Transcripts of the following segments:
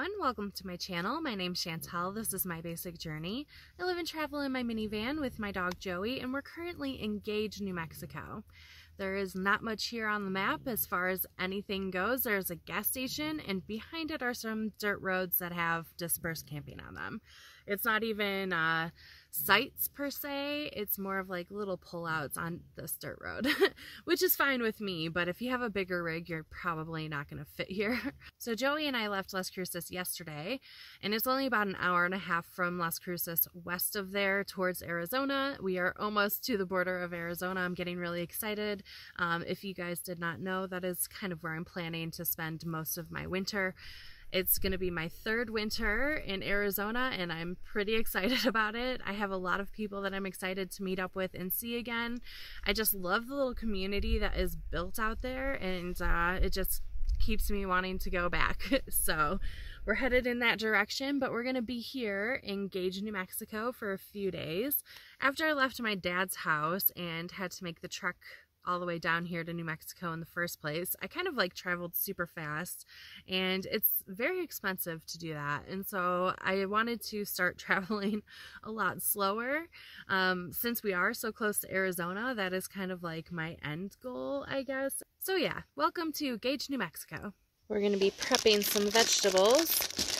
Everyone, welcome to my channel. My name's Chantel. This is my basic journey. I live and travel in my minivan with my dog Joey, and we're currently in Gage, New Mexico. There is not much here on the map as far as anything goes. There's a gas station, and behind it are some dirt roads that have dispersed camping on them. It's not even uh, sites per se. It's more of like little pullouts on this dirt road, which is fine with me. But if you have a bigger rig, you're probably not going to fit here. So Joey and I left Las Cruces yesterday, and it's only about an hour and a half from Las Cruces west of there towards Arizona. We are almost to the border of Arizona. I'm getting really excited. Um, if you guys did not know, that is kind of where I'm planning to spend most of my winter. It's going to be my third winter in Arizona, and I'm pretty excited about it. I have a lot of people that I'm excited to meet up with and see again. I just love the little community that is built out there, and uh, it just keeps me wanting to go back. so we're headed in that direction, but we're going to be here in Gage, New Mexico for a few days. After I left my dad's house and had to make the trek all the way down here to New Mexico in the first place. I kind of like traveled super fast and it's very expensive to do that. And so I wanted to start traveling a lot slower. Um, since we are so close to Arizona, that is kind of like my end goal, I guess. So yeah, welcome to Gage, New Mexico. We're going to be prepping some vegetables.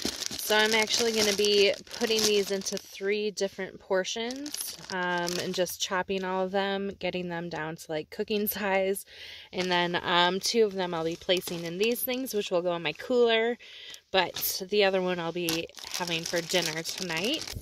So I'm actually going to be putting these into three different portions um, and just chopping all of them, getting them down to like cooking size. And then um, two of them I'll be placing in these things, which will go in my cooler. But the other one I'll be having for dinner tonight.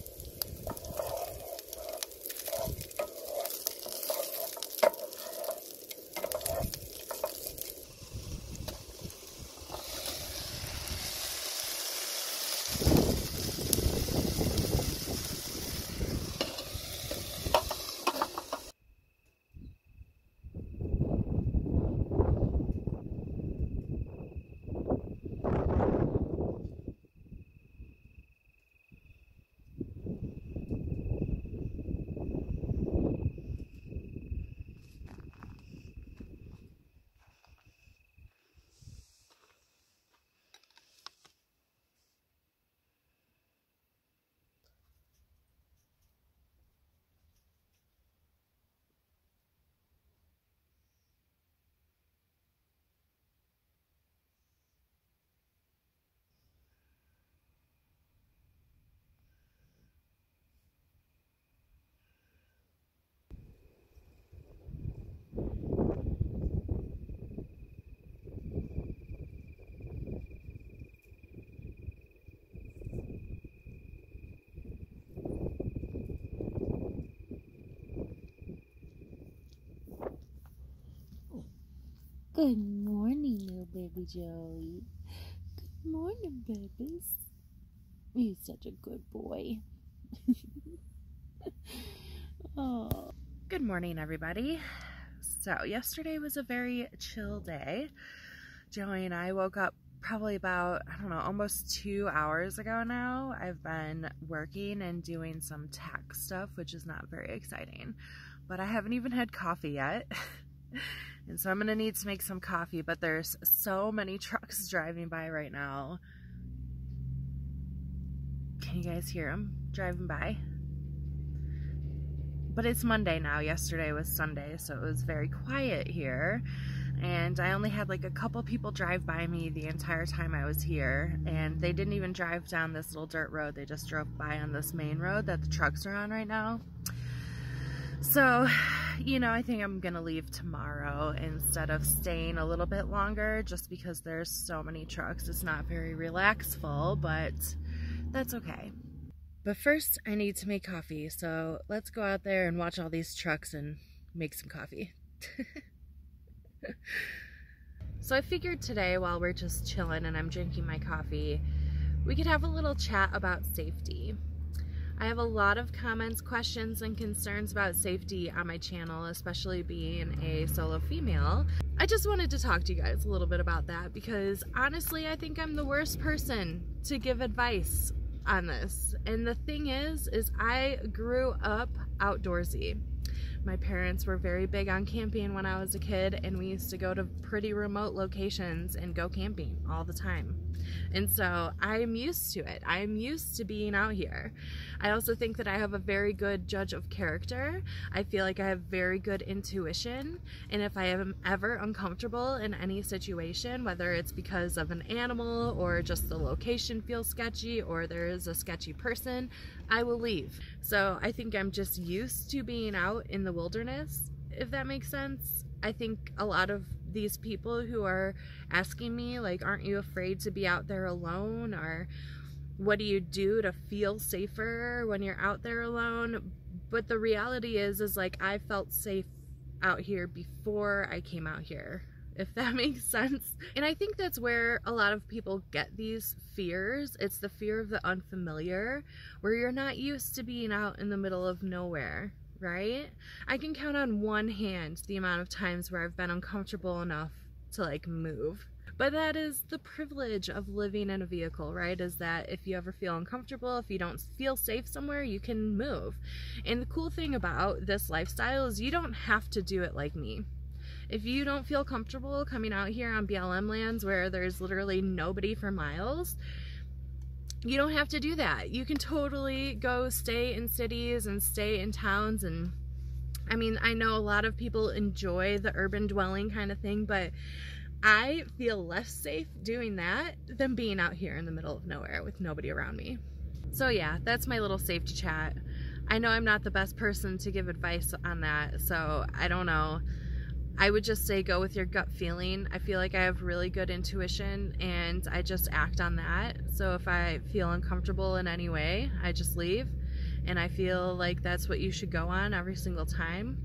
Good morning, little baby Joey. Good morning, babies. You're such a good boy. oh. Good morning, everybody. So, yesterday was a very chill day. Joey and I woke up probably about, I don't know, almost two hours ago now. I've been working and doing some tech stuff, which is not very exciting. But I haven't even had coffee yet. And so I'm going to need to make some coffee, but there's so many trucks driving by right now. Can you guys hear them driving by? But it's Monday now. Yesterday was Sunday, so it was very quiet here. And I only had like a couple people drive by me the entire time I was here. And they didn't even drive down this little dirt road. They just drove by on this main road that the trucks are on right now. So you know, I think I'm gonna leave tomorrow instead of staying a little bit longer just because there's so many trucks. It's not very relaxful, but that's okay. But first, I need to make coffee, so let's go out there and watch all these trucks and make some coffee. so I figured today, while we're just chilling and I'm drinking my coffee, we could have a little chat about safety. I have a lot of comments, questions, and concerns about safety on my channel, especially being a solo female. I just wanted to talk to you guys a little bit about that because honestly, I think I'm the worst person to give advice on this. And the thing is, is I grew up outdoorsy. My parents were very big on camping when I was a kid, and we used to go to pretty remote locations and go camping all the time. And so I am used to it. I am used to being out here. I also think that I have a very good judge of character. I feel like I have very good intuition. And if I am ever uncomfortable in any situation, whether it's because of an animal or just the location feels sketchy or there is a sketchy person, I will leave. So I think I'm just used to being out in the wilderness, if that makes sense. I think a lot of these people who are asking me like aren't you afraid to be out there alone or what do you do to feel safer when you're out there alone but the reality is is like I felt safe out here before I came out here if that makes sense. And I think that's where a lot of people get these fears. It's the fear of the unfamiliar, where you're not used to being out in the middle of nowhere right? I can count on one hand the amount of times where I've been uncomfortable enough to like move. But that is the privilege of living in a vehicle, right? Is that if you ever feel uncomfortable, if you don't feel safe somewhere, you can move. And the cool thing about this lifestyle is you don't have to do it like me. If you don't feel comfortable coming out here on BLM lands where there's literally nobody for miles, you don't have to do that. You can totally go stay in cities and stay in towns and I mean, I know a lot of people enjoy the urban dwelling kind of thing, but I feel less safe doing that than being out here in the middle of nowhere with nobody around me. So yeah, that's my little safety chat. I know I'm not the best person to give advice on that, so I don't know. I would just say go with your gut feeling. I feel like I have really good intuition and I just act on that. So if I feel uncomfortable in any way, I just leave. And I feel like that's what you should go on every single time.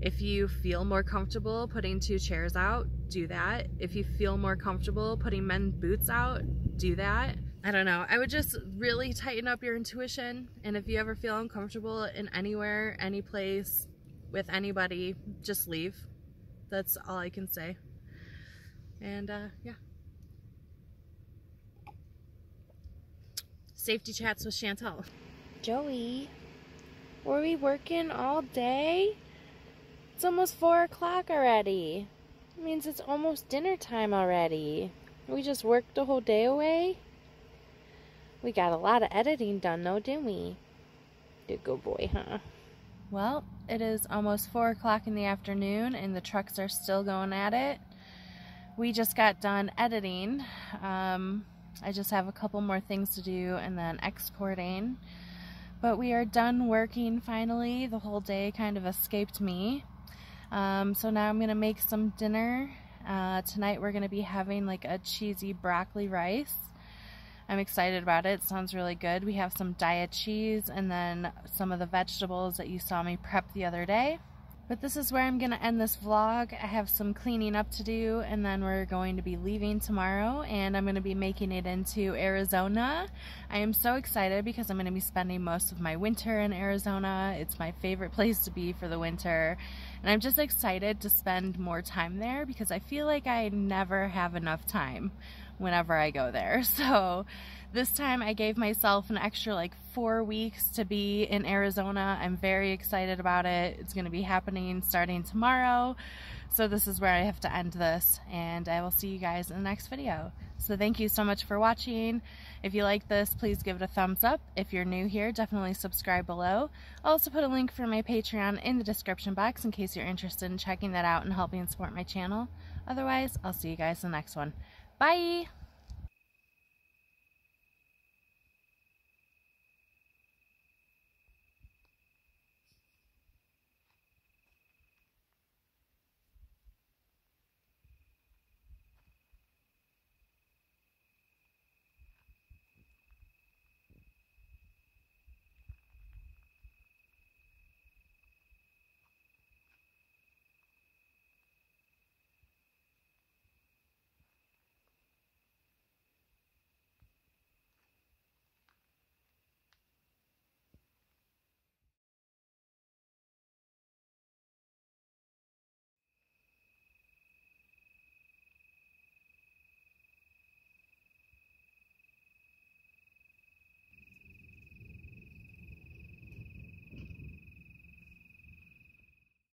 If you feel more comfortable putting two chairs out, do that. If you feel more comfortable putting men's boots out, do that. I don't know. I would just really tighten up your intuition. And if you ever feel uncomfortable in anywhere, any place, with anybody, just leave that's all I can say. And uh, yeah. Safety chats with Chantel. Joey, were we working all day? It's almost four o'clock already. It means it's almost dinner time already. We just worked the whole day away. We got a lot of editing done though, didn't we? Good go boy, huh? Well, it is almost 4 o'clock in the afternoon and the trucks are still going at it. We just got done editing. Um, I just have a couple more things to do and then exporting. But we are done working finally. The whole day kind of escaped me. Um, so now I'm going to make some dinner. Uh, tonight we're going to be having like a cheesy broccoli rice. I'm excited about it. it. Sounds really good. We have some Daiya cheese and then some of the vegetables that you saw me prep the other day. But this is where I'm going to end this vlog. I have some cleaning up to do and then we're going to be leaving tomorrow and I'm going to be making it into Arizona. I am so excited because I'm going to be spending most of my winter in Arizona. It's my favorite place to be for the winter and I'm just excited to spend more time there because I feel like I never have enough time whenever I go there. So this time I gave myself an extra like four weeks to be in Arizona. I'm very excited about it. It's going to be happening starting tomorrow. So this is where I have to end this and I will see you guys in the next video. So thank you so much for watching. If you like this, please give it a thumbs up. If you're new here, definitely subscribe below. I'll also put a link for my Patreon in the description box in case you're interested in checking that out and helping support my channel. Otherwise, I'll see you guys in the next one. Bye!